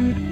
Mm-hmm.